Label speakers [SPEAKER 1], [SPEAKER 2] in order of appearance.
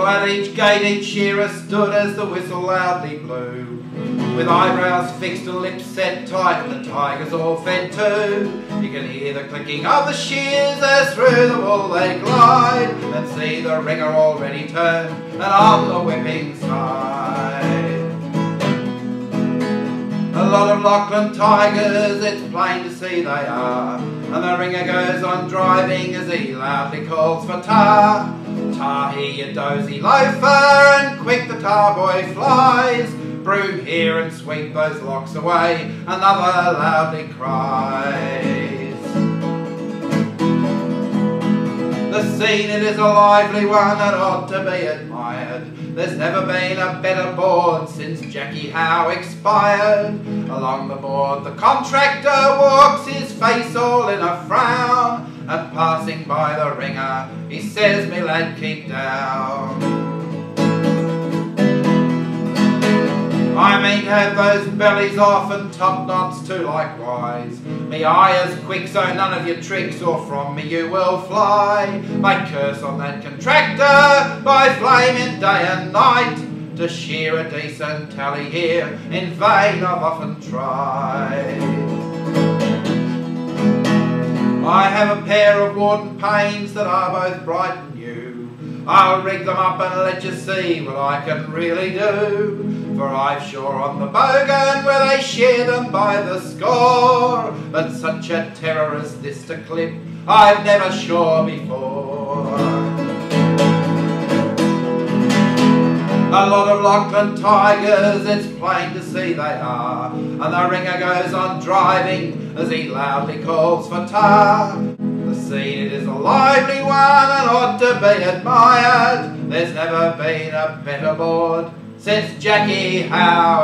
[SPEAKER 1] Well, at each gate each shearer stood as the whistle loudly blew. With eyebrows fixed and lips set tight, and the tigers all fed too. You can hear the clicking of the shears as through the wool they glide, and see the ringer already turned and on the whipping side. Lot of Lachlan tigers, it's plain to see they are. And the ringer goes on driving as he loudly calls for tar. Tar here, you dozy loafer, and quick the tar boy flies. Broom here and sweep those locks away, another loudly cries. Scene, it is a lively one and ought to be admired. There's never been a better board since Jackie Howe expired. Along the board the contractor walks, his face all in a frown. And passing by the ringer, he says, me lad, keep down. Have those bellies off and top knots too likewise. Me eye as quick so none of your tricks or from me you will fly. My curse on that contractor by flaming day and night. To shear a decent tally here in vain I've often tried. I have a pair of Ward and Payne's that are both bright and new. I'll rig them up and let you see what I can really do. For I've shore on the bogan where they shear them by the score. But such a terror as this to clip, I've never shore before. A lot of Lachlan tigers, it's plain to see they are. And the ringer goes on driving as he loudly calls for tar. The scene, it is a lively one and ought to be admired. There's never been a better board since Jackie Howe